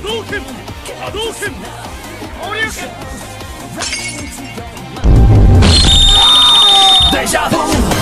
波動拳波動拳。放流拳デジャ